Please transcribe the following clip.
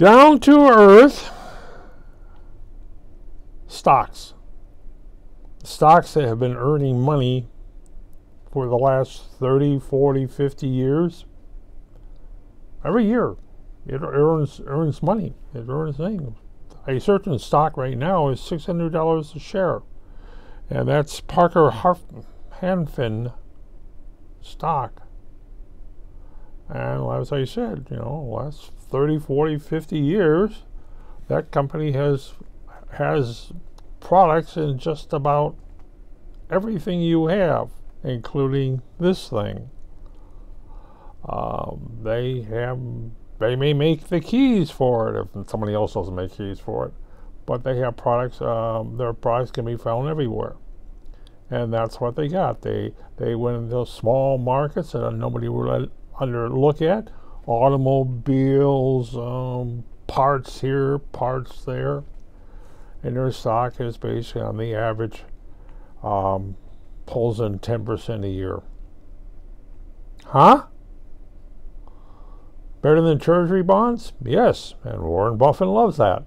Down to earth stocks. Stocks that have been earning money for the last 30, 40, 50 years. Every year, it earns earns money. It earns things. A certain stock right now is $600 a share. And that's Parker Hannifin stock. And as I said, you know, last 30, 40, 50 years, that company has has products in just about everything you have, including this thing. Um, they have they may make the keys for it if somebody else doesn't make keys for it, but they have products. Um, their products can be found everywhere, and that's what they got. They they went into small markets that nobody would under look at, automobiles, um, parts here, parts there, and their stock is basically on the average um, pulls in 10% a year. Huh? Better than treasury bonds? Yes, and Warren Buffett loves that.